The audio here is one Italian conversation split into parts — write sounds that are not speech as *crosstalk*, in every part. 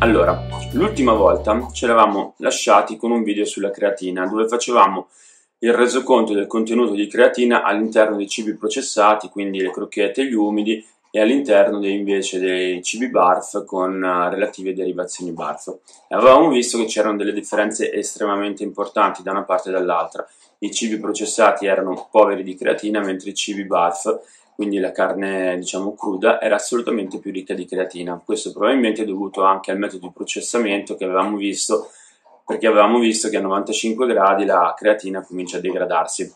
Allora, l'ultima volta ci eravamo lasciati con un video sulla creatina dove facevamo il resoconto del contenuto di creatina all'interno dei cibi processati, quindi le crocchette e gli umidi, e all'interno invece dei cibi BARF con uh, relative derivazioni BARF. Avevamo visto che c'erano delle differenze estremamente importanti da una parte e dall'altra. I cibi processati erano poveri di creatina, mentre i cibi BARF quindi la carne diciamo cruda era assolutamente più ricca di creatina. Questo probabilmente è dovuto anche al metodo di processamento che avevamo visto, perché avevamo visto che a 95 gradi la creatina comincia a degradarsi.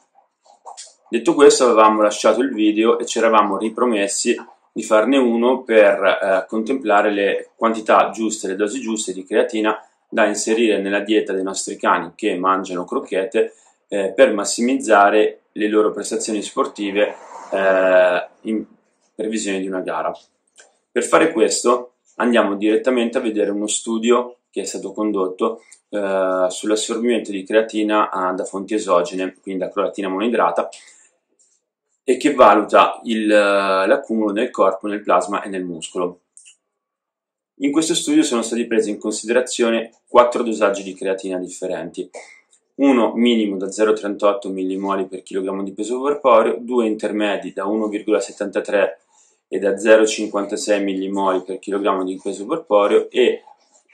Detto questo avevamo lasciato il video e ci eravamo ripromessi di farne uno per eh, contemplare le quantità giuste, le dosi giuste di creatina da inserire nella dieta dei nostri cani che mangiano crocchette eh, per massimizzare le loro prestazioni sportive eh, in previsione di una gara. Per fare questo andiamo direttamente a vedere uno studio che è stato condotto eh, sull'assorbimento di creatina ah, da fonti esogene, quindi da creatina monoidrata, e che valuta il, l'accumulo nel corpo, nel plasma e nel muscolo. In questo studio sono stati presi in considerazione quattro dosaggi di creatina differenti uno minimo da 0,38 mmol per kg di peso corporeo, due intermedi da 1,73 e da 0,56 mmol per kg di peso corporeo e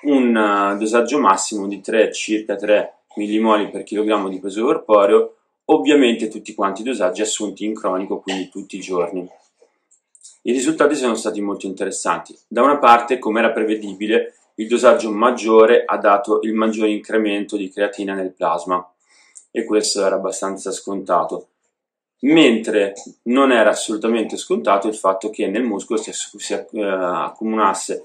un uh, dosaggio massimo di 3, circa 3 mmol per kg di peso corporeo, ovviamente tutti quanti i dosaggi assunti in cronico, quindi tutti i giorni. I risultati sono stati molto interessanti. Da una parte, come era prevedibile, il dosaggio maggiore ha dato il maggiore incremento di creatina nel plasma e questo era abbastanza scontato. Mentre non era assolutamente scontato il fatto che nel muscolo si, si uh, accumulasse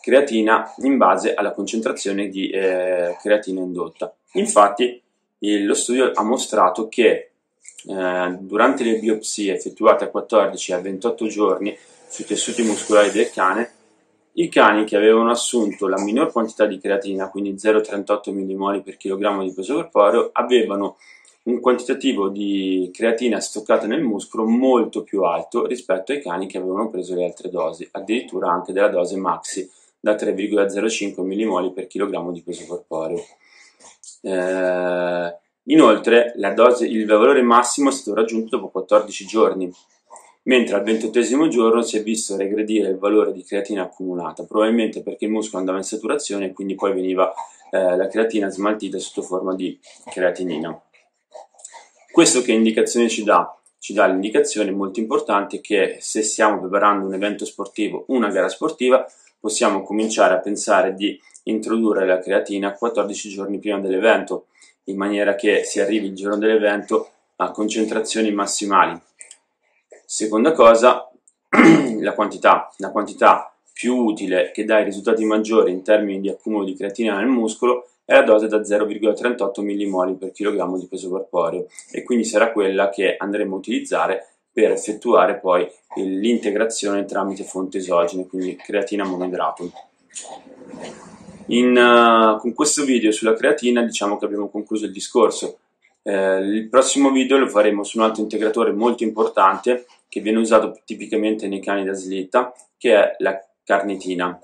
creatina in base alla concentrazione di eh, creatina indotta. Infatti, il, lo studio ha mostrato che eh, durante le biopsie effettuate a 14 e a 28 giorni sui tessuti muscolari del cane, i cani che avevano assunto la minor quantità di creatina, quindi 0,38 mmol per kg di peso corporeo, avevano un quantitativo di creatina stoccata nel muscolo molto più alto rispetto ai cani che avevano preso le altre dosi, addirittura anche della dose maxi da 3,05 mmol per kg di peso corporeo. Eh, inoltre, dose, il valore massimo è stato raggiunto dopo 14 giorni, mentre al ventottesimo giorno si è visto regredire il valore di creatina accumulata, probabilmente perché il muscolo andava in saturazione e quindi poi veniva eh, la creatina smaltita sotto forma di creatinina. Questo che indicazione ci dà? Ci dà l'indicazione molto importante che se stiamo preparando un evento sportivo, una gara sportiva, possiamo cominciare a pensare di introdurre la creatina 14 giorni prima dell'evento, in maniera che si arrivi il giorno dell'evento a concentrazioni massimali Seconda cosa, *clears throat* la quantità. La quantità più utile che dà i risultati maggiori in termini di accumulo di creatina nel muscolo è la dose da 0,38 mmol per kg di peso corporeo e quindi sarà quella che andremo a utilizzare per effettuare poi l'integrazione tramite fonti esogene, quindi creatina monoidrato. In, uh, con questo video sulla creatina diciamo che abbiamo concluso il discorso. Eh, il prossimo video lo faremo su un altro integratore molto importante che viene usato tipicamente nei cani da slitta, che è la carnitina.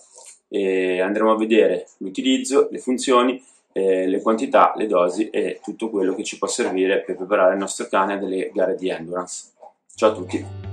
E andremo a vedere l'utilizzo, le funzioni, eh, le quantità, le dosi e tutto quello che ci può servire per preparare il nostro cane a delle gare di endurance. Ciao a tutti!